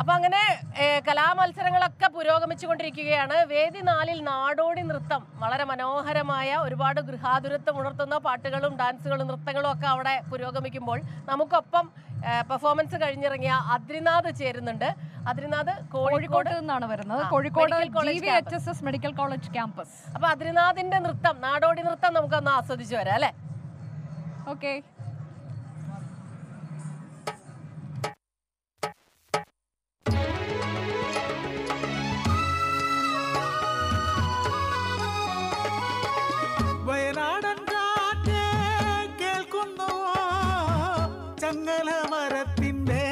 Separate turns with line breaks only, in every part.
അപ്പൊ അങ്ങനെ കലാമത്സരങ്ങളൊക്കെ പുരോഗമിച്ചുകൊണ്ടിരിക്കുകയാണ്. വേദി നാലിൽ നാടോടി നൃത്തം വളരെ മനോഹരമായ ഒരുപാട് ഗൃഹാതുരത്വം ഉണർത്തുന്ന പാട്ടുകളും ഡാൻസുകളും നൃത്തങ്ങളും ഒക്കെ അവിടെ പുരോഗമിക്കുമ്പോൾ നമുക്കൊപ്പം പെർഫോമൻസ് കഴിഞ്ഞിറങ്ങിയ അദ്രിനാഥ് ചേരുന്നുണ്ട്. അദ്രിനാഥ് കോഴിക്കോട്
നിന്നാണ് വരുന്നത്. Kozhikode H S S medical college campus.
അപ്പൊ അദ്രിനാഥിന്റെ നൃത്തം നാടോടി നൃത്തം നമുക്കൊന്ന് ആസ്വദിച്ചു വരാം അല്ലെ?
ഓക്കെ.
വയനാട്. മരത്തിന്റെ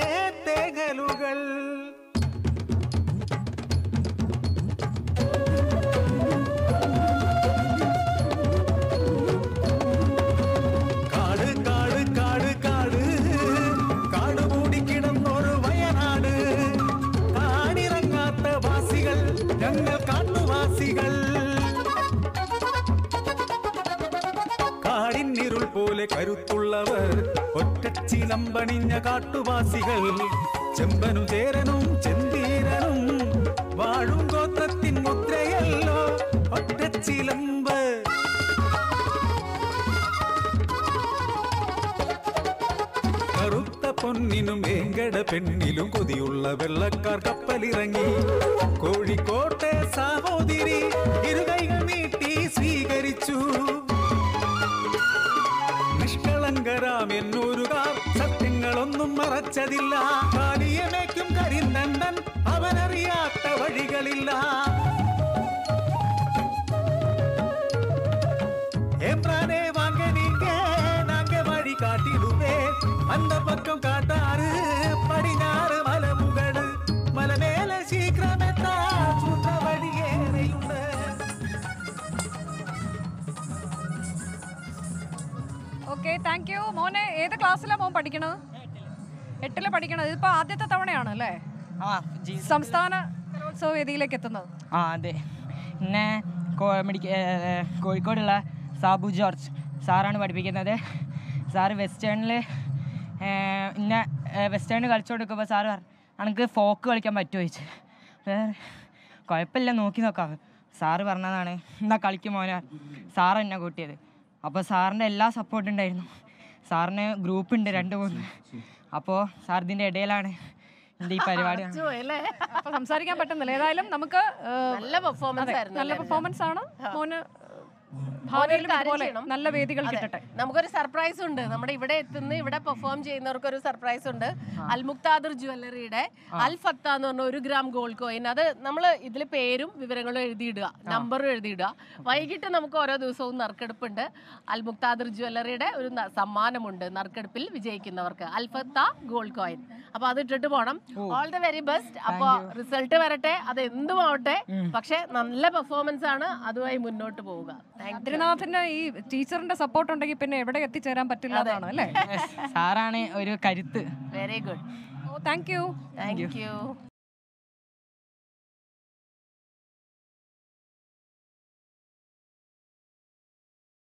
വാസികൾ ഞങ്ങൾ കാട്ടുവാസികൾ. കാടിന്നിരുൾ പോലെ കരുത്തുള്ളവർ ഒറ്റച്ചിലമ്പണിഞ്ഞ കാട്ടുവാസികൾ ചെമ്പനു ചേരനും ചെന്തീരനും വാഴും ഗോത്രത്തിൻ മുദ്രയല്ലോ ഒറ്റച്ചിലമ്പ്. കറുത്ത പൊന്നിനും വേങ്കട പെണ്ണിലും കൊതിയുള്ള വെള്ളക്കാർ കപ്പലിറങ്ങി കോഴിക്കോട്ടെ സഹോദരി ഇരുകൈകൾ നീട്ടി സ്വീകരിച്ചു. മറച്ചതില്ല. കാലിയമേക്കും കരിന്തണ്ടൻ അവനറിയാത്ത വഴികളില്ല. എമ്രാനെ വാങ്ങ നീങ്ക നാങ്ക വഴി കാട്ടിടുവേ. അന്ന പക്കം കാട്ടാറ് പടിഞ്ഞാറ് മലമുകൾ മലമേലെ ശീഘ്രമെത്താ വഴിയേറെയുണ്ട്
ഓക്കെ താങ്ക് മോനെ ഏത് ക്ലാസ്സിലാണ് മോൻ പഠിക്കണത്? എട്ടിൽ പഠിക്കണത്. ഇതിപ്പോ ആദ്യത്തെ തവണയാണ് അല്ലേ?
ആ ജി
സംസ്ഥാന കലോത്സവ വേദിയിലേക്ക് എത്തുന്നത്.
ആ അതെ. പിന്നെ കോഴിക്കോടുള്ള സാബു ജോർജ് സാറാണ് പഠിപ്പിക്കുന്നത്. സാറ് വെസ്റ്റേണിൽ പിന്നെ വെസ്റ്റേണിൽ കളിച്ചു കൊടുക്കുമ്പോൾ സാറ് പറഞ്ഞു എനിക്ക് ഫോക്ക് കളിക്കാൻ പറ്റുമോ? ചോദിച്ചു. കുഴപ്പമില്ല നോക്കി നോക്കാം. സാറ് പറഞ്ഞതാണ് എന്നാ കളിക്കും മോനെ. സാറ് എന്നെ കൂട്ടിയത്. അപ്പോൾ സാറിന്റെ എല്ലാ സപ്പോർട്ടും ഉണ്ടായിരുന്നു. സാറിന് ഗ്രൂപ്പ് ഉണ്ട് രണ്ട് മൂന്ന്. അപ്പോൾ സാർ ഇതിന്റെ ഇടയിലാണ്. ഈ പരിപാടി
അപ്പൊ സംസാരിക്കാൻ പറ്റുന്നില്ല. ഏതായാലും നമുക്ക്
നല്ല പെർഫോമൻസ് ആയിരുന്നു
നല്ല പെർഫോമൻസ് ആണ്. മോന് നല്ല വേദികൾ കിട്ടട്ടെ.
നമുക്കൊരു സർപ്രൈസ് ഉണ്ട്. നമ്മുടെ ഇവിടെ എത്തുന്ന ഇവിടെ പെർഫോം ചെയ്യുന്നവർക്ക് ഒരു സർപ്രൈസ് ഉണ്ട് അൽമുക്താദർ ജ്വല്ലറിയുടെ അൽ ഫത്ത എന്ന് പറഞ്ഞ ഒരു ഗ്രാം ഗോൾഡ് കോയിൻ അത് നമ്മൾ ഇതിൽ പേരും വിവരങ്ങളും എഴുതിയിടുക. നമ്പറും എഴുതിയിടുക. വൈകിട്ട് നമുക്ക് ഓരോ ദിവസവും നറുക്കെടുപ്പുണ്ട്. അൽമുക്താദർ ജ്വല്ലറിയുടെ ഒരു സമ്മാനമുണ്ട് നറുക്കെടുപ്പിൽ വിജയിക്കുന്നവർക്ക്. അൽഫത്ത ഗോൾഡ് കോയിൻ അപ്പൊ അത് ഇട്ടിട്ട് പോണം. ഓൾ ദ വെരി ബെസ്റ്റ് അപ്പൊ റിസൾട്ട് വരട്ടെ. അത് എന്തുമാവട്ടെ. പക്ഷെ നല്ല പെർഫോമൻസ് ആണ്. അതുമായി മുന്നോട്ട് പോവുക.
അതിരനാഥിന് ഈ ടീച്ചറിന്റെ സപ്പോർട്ട് ഉണ്ടെങ്കിൽ പിന്നെ എവിടെ എത്തിച്ചേരാൻ പറ്റില്ല എന്നാണ് അല്ലേ?
സാറാണ് ഒരു കരുത്ത്.
Very good
oh thank you
thank you